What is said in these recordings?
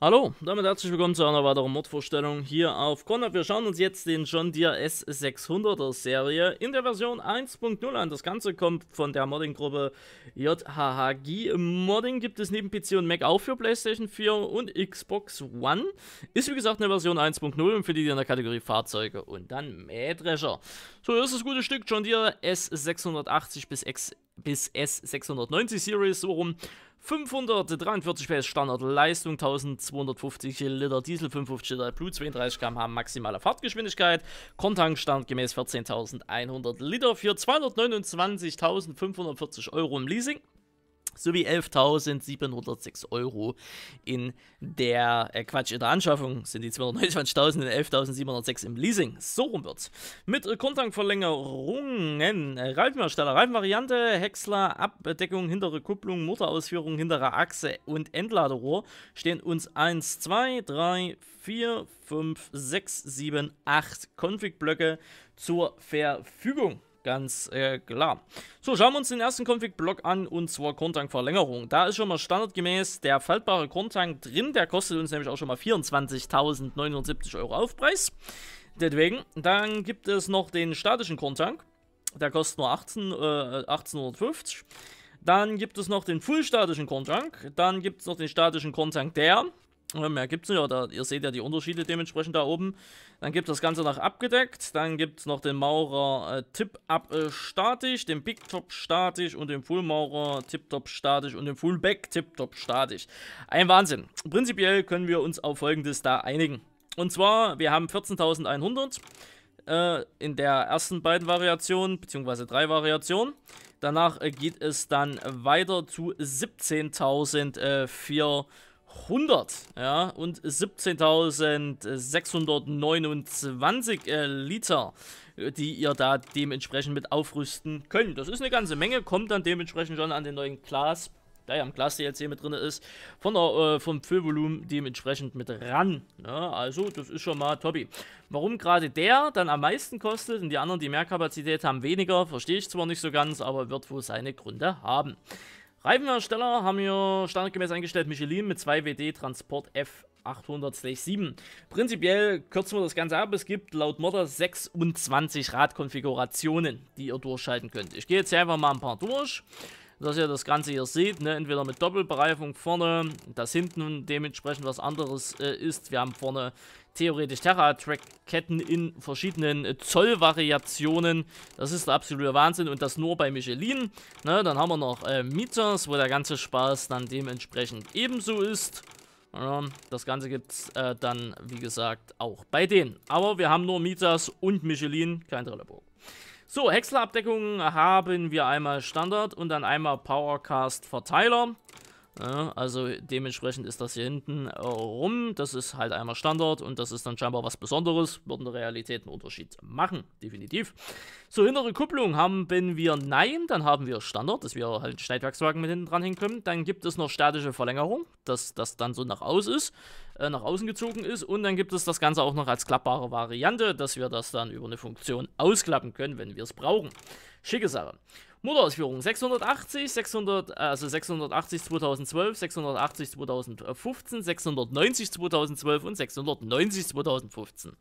Hallo, damit herzlich willkommen zu einer weiteren Mordvorstellung hier auf Conrad. Wir schauen uns jetzt den John Deere S600er Serie in der Version 1.0 an. Das Ganze kommt von der Modding-Gruppe JHHG. Modding gibt es neben PC und Mac auch für PlayStation 4 und Xbox One. Ist wie gesagt eine Version 1.0 und findet ihr in der Kategorie Fahrzeuge und dann Mähdrescher. So, hier ist das gute Stück John Deere S680 bis, X bis S690 Series, so rum. 543 PS Standardleistung, 1250 Liter Diesel, 55 Liter Blut, 32 km/h maximale Fahrtgeschwindigkeit, Kontank standgemäß 14.100 Liter für 229.540 Euro im Leasing sowie 11.706 Euro in der, äh Quatsch, in der Anschaffung sind die 229.000 und 11.706 im Leasing. So rum wird's. Mit Grundtankverlängerungen, Reifenhersteller, Reifenvariante, Häcksler, Abdeckung, hintere Kupplung, Motorausführung, hintere Achse und Entladerohr stehen uns 1, 2, 3, 4, 5, 6, 7, 8 Config-Blöcke zur Verfügung. Ganz äh, klar. So, schauen wir uns den ersten Config-Block an und zwar Grundtank-Verlängerung. Da ist schon mal standardgemäß der faltbare Grundtank drin. Der kostet uns nämlich auch schon mal 24.970 Euro Aufpreis. Deswegen, dann gibt es noch den statischen Grundtank. Der kostet nur 18, äh, 1850. Dann gibt es noch den full-statischen Grundtank. Dann gibt es noch den statischen Grundtank der. Mehr gibt es nicht, oder ihr seht ja die Unterschiede dementsprechend da oben. Dann gibt es das Ganze noch abgedeckt. Dann gibt es noch den Maurer äh, Tip-Up äh, statisch, den Big Top statisch und den Full Maurer Tip-Top statisch und den Full Back Tip-Top statisch. Ein Wahnsinn. Prinzipiell können wir uns auf folgendes da einigen. Und zwar, wir haben 14.100 äh, in der ersten beiden Variationen, beziehungsweise drei Variationen. Danach äh, geht es dann weiter zu 17.000 äh, für 100 ja, und 17.629 äh, Liter, die ihr da dementsprechend mit aufrüsten könnt. Das ist eine ganze Menge, kommt dann dementsprechend schon an den neuen Glas, der ja im Glas-DLC mit drin ist, von der, äh, vom Füllvolumen dementsprechend mit ran. Ja, also, das ist schon mal Tobi. Warum gerade der dann am meisten kostet und die anderen, die mehr Kapazität haben, weniger, verstehe ich zwar nicht so ganz, aber wird wohl seine Gründe haben. Reifenhersteller haben wir standardgemäß eingestellt Michelin mit 2 WD Transport F800-7. Prinzipiell kürzen wir das Ganze ab. Es gibt laut Modder 26 Radkonfigurationen, die ihr durchschalten könnt. Ich gehe jetzt hier einfach mal ein paar durch dass ihr das Ganze hier seht, ne? entweder mit Doppelbereifung vorne, das hinten dementsprechend was anderes äh, ist. Wir haben vorne theoretisch Terra-Track-Ketten in verschiedenen äh, Zollvariationen. Das ist der absolute Wahnsinn und das nur bei Michelin. Ne? Dann haben wir noch äh, Mieters, wo der ganze Spaß dann dementsprechend ebenso ist. Ja, das Ganze gibt es äh, dann, wie gesagt, auch bei denen. Aber wir haben nur Mieters und Michelin, kein Trelleborg. So, Häckslerabdeckung haben wir einmal Standard und dann einmal Powercast Verteiler. Ja, also dementsprechend ist das hier hinten rum. Das ist halt einmal Standard und das ist dann scheinbar was Besonderes. Wird in der Realität einen Unterschied machen, definitiv. So, hintere Kupplung haben wir Nein, dann haben wir Standard, dass wir halt Schneidwerkswagen mit hinten dran können. Dann gibt es noch statische Verlängerung, dass das dann so nach außen ist, äh, nach außen gezogen ist. Und dann gibt es das Ganze auch noch als klappbare Variante, dass wir das dann über eine Funktion ausklappen können, wenn wir es brauchen. Schicke Sache. Motorausführung 680, 600, also 680 2012, 680 2015, 690 2012 und 690 2015.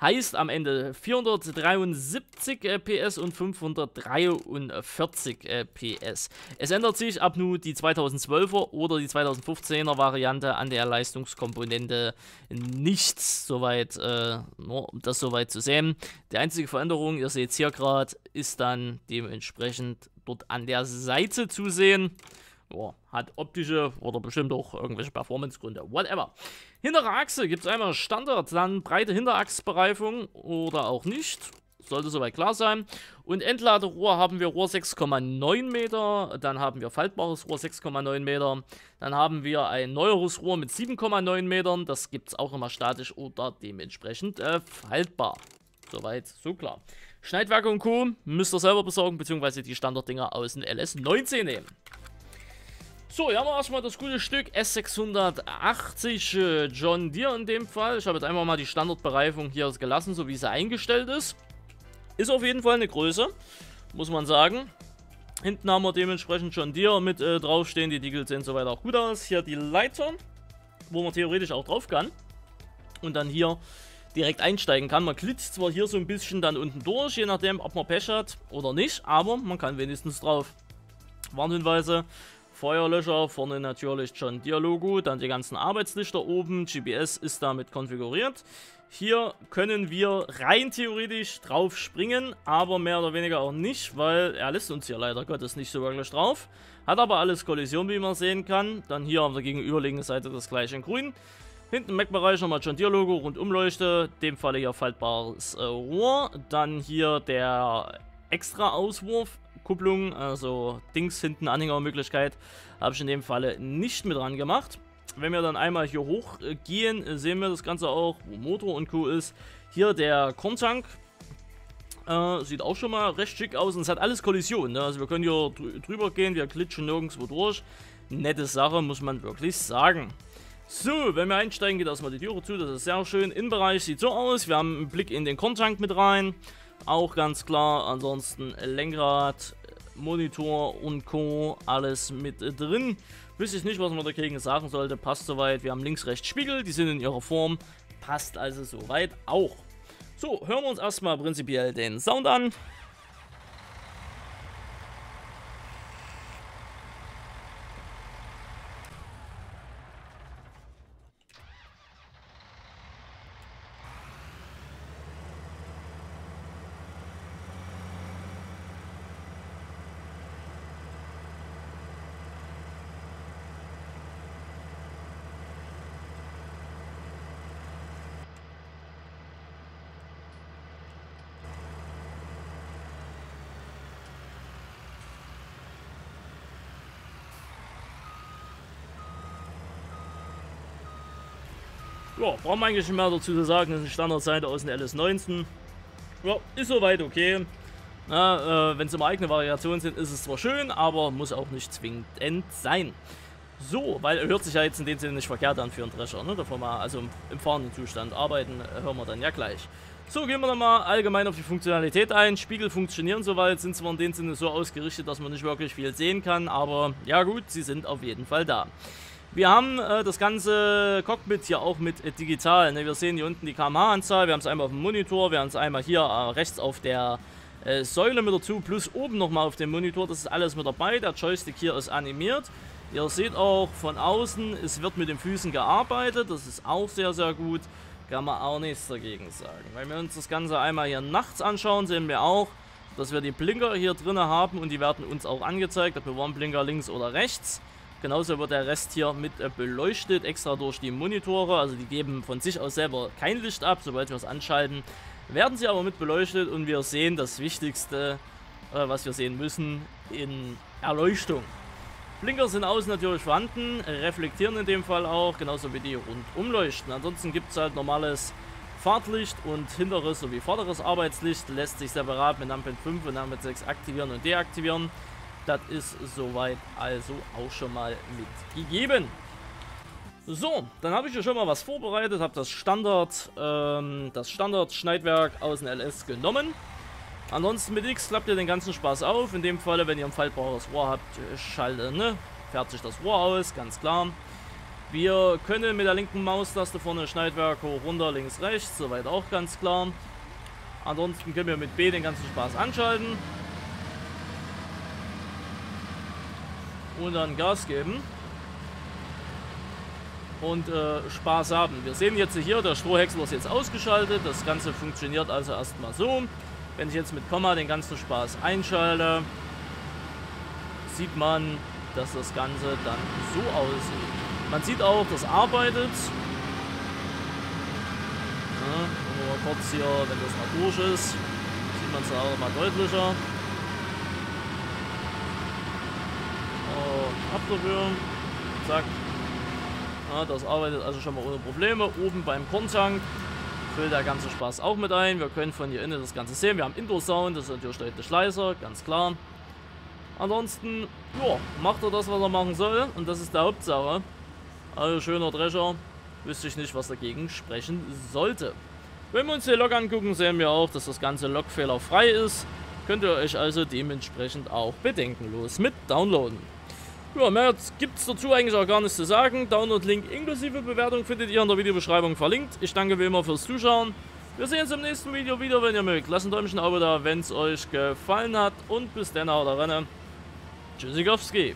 Heißt am Ende 473 äh, PS und 543 äh, PS. Es ändert sich ab nun die 2012er oder die 2015er Variante an der Leistungskomponente nichts, soweit, äh, nur um das soweit zu sehen. Die einzige Veränderung, ihr seht es hier gerade, ist dann dementsprechend dort an der Seite zu sehen. Boah, hat optische oder bestimmt auch irgendwelche Performance-Gründe. Whatever. Hintere Achse gibt es einmal Standard, dann breite Hinterachsbereifung oder auch nicht. Sollte soweit klar sein. Und Entladerohr haben wir Rohr 6,9 Meter. Dann haben wir faltbares Rohr 6,9 Meter. Dann haben wir ein neueres Rohr mit 7,9 Metern. Das gibt es auch immer statisch oder dementsprechend äh, faltbar. Soweit, so klar. Schneidwerke und Co. müsst ihr selber besorgen, beziehungsweise die Standarddinger aus dem LS19 nehmen. So, hier haben wir erstmal das gute Stück S680 äh, John Deere in dem Fall. Ich habe jetzt einfach mal die Standardbereifung hier gelassen, so wie sie eingestellt ist. Ist auf jeden Fall eine Größe, muss man sagen. Hinten haben wir dementsprechend John Deere mit äh, draufstehen. Die Diegel sehen soweit auch gut aus. Hier die Leiter. wo man theoretisch auch drauf kann. Und dann hier direkt einsteigen kann. Man glitzt zwar hier so ein bisschen dann unten durch, je nachdem, ob man Pech hat oder nicht, aber man kann wenigstens drauf. Warnhinweise, Feuerlöscher, vorne natürlich John Deere Logo, dann die ganzen Arbeitslichter oben, GPS ist damit konfiguriert. Hier können wir rein theoretisch drauf springen, aber mehr oder weniger auch nicht, weil er lässt uns hier leider Gottes nicht so wirklich drauf. Hat aber alles Kollision, wie man sehen kann. Dann hier auf der gegenüberliegenden Seite das gleiche in grün. Hinten im Mac-Bereich nochmal John Deere Logo, Rundumleuchte, in dem Falle hier faltbares äh, Rohr. Dann hier der extra Auswurf, Kupplung, also Dings hinten Anhängermöglichkeit, habe ich in dem Falle nicht mit dran gemacht. Wenn wir dann einmal hier hochgehen, äh, sehen wir das Ganze auch, wo Motor und Co. ist. Hier der Korntank, äh, sieht auch schon mal recht schick aus und es hat alles Kollision. Ne? Also wir können hier drüber gehen, wir glitschen nirgendwo durch. Nette Sache, muss man wirklich sagen. So, wenn wir einsteigen, geht erstmal die Türe zu, das ist sehr schön. Innenbereich sieht so aus, wir haben einen Blick in den Korntank mit rein. Auch ganz klar, ansonsten Lenkrad, Monitor und Co. alles mit drin. Wüsste ich nicht, was man dagegen sagen sollte, passt soweit. Wir haben links, rechts Spiegel, die sind in ihrer Form, passt also soweit auch. So, hören wir uns erstmal prinzipiell den Sound an. Ja, brauchen wir eigentlich nicht mehr dazu zu sagen. Das ist eine Standardseite aus dem LS19. Ja, ist soweit okay. Äh, Wenn es immer eigene Variationen sind, ist es zwar schön, aber muss auch nicht zwingend sein. So, weil er hört sich ja jetzt in dem Sinne nicht verkehrt an für einen Drescher, ne? Davon mal, also im, im fahrenden Zustand arbeiten, äh, hören wir dann ja gleich. So, gehen wir dann mal allgemein auf die Funktionalität ein. Spiegel funktionieren soweit, sind zwar in dem Sinne so ausgerichtet, dass man nicht wirklich viel sehen kann, aber ja gut, sie sind auf jeden Fall da. Wir haben äh, das ganze Cockpit hier auch mit äh, digital. Ne? Wir sehen hier unten die kmh-Anzahl. Wir haben es einmal auf dem Monitor, wir haben es einmal hier äh, rechts auf der äh, Säule mit dazu, plus oben nochmal auf dem Monitor. Das ist alles mit dabei. Der Joystick hier ist animiert. Ihr seht auch von außen, es wird mit den Füßen gearbeitet. Das ist auch sehr, sehr gut. Kann man auch nichts dagegen sagen. Wenn wir uns das Ganze einmal hier nachts anschauen, sehen wir auch, dass wir die Blinker hier drin haben und die werden uns auch angezeigt, ob wir Warnblinker links oder rechts. Genauso wird der Rest hier mit äh, beleuchtet, extra durch die Monitore. Also die geben von sich aus selber kein Licht ab, sobald wir es anschalten. Werden sie aber mit beleuchtet und wir sehen das Wichtigste, äh, was wir sehen müssen, in Erleuchtung. Blinker sind außen natürlich vorhanden, reflektieren in dem Fall auch, genauso wie die rundum Ansonsten gibt es halt normales Fahrtlicht und hinteres sowie vorderes Arbeitslicht lässt sich separat mit Ampel 5 und Ampel 6 aktivieren und deaktivieren. Das ist soweit also auch schon mal mitgegeben. So, dann habe ich hier schon mal was vorbereitet, habe das Standard, ähm, das Standard-Schneidwerk aus dem LS genommen. Ansonsten mit X klappt ihr den ganzen Spaß auf. In dem Falle, wenn ihr ein faltbares Rohr habt, schaltet, ne? Fährt sich das Rohr aus, ganz klar. Wir können mit der linken Maustaste vorne Schneidwerk hoch, runter, links, rechts, soweit auch ganz klar. Ansonsten können wir mit B den ganzen Spaß anschalten. Und dann Gas geben und äh, Spaß haben. Wir sehen jetzt hier, der Strohhäcksel ist jetzt ausgeschaltet. Das Ganze funktioniert also erstmal so. Wenn ich jetzt mit Komma den ganzen Spaß einschalte, sieht man, dass das Ganze dann so aussieht. Man sieht auch, das arbeitet. Ja, nur kurz hier, wenn das mal durch ist, sieht man es auch mal deutlicher. Ab dafür. Zack. Ja, das arbeitet also schon mal ohne Probleme. Oben beim Korntank füllt der ganze Spaß auch mit ein. Wir können von hier innen das Ganze sehen. Wir haben Indoor-Sound, das ist natürlich deutlich leiser, ganz klar. Ansonsten, ja, macht er das, was er machen soll. Und das ist der Hauptsache. Also schöner Drescher. Wüsste ich nicht, was dagegen sprechen sollte. Wenn wir uns die Log angucken, sehen wir auch, dass das ganze Log fehlerfrei ist. Könnt ihr euch also dementsprechend auch bedenkenlos mit downloaden. Ja, mehr gibt es dazu eigentlich auch gar nichts zu sagen. Download-Link inklusive Bewertung findet ihr in der Videobeschreibung verlinkt. Ich danke wie immer fürs Zuschauen. Wir sehen uns im nächsten Video wieder, wenn ihr mögt. Lasst ein Däumchen Abo da, wenn es euch gefallen hat. Und bis dann, haut rein. Tschüssikowski.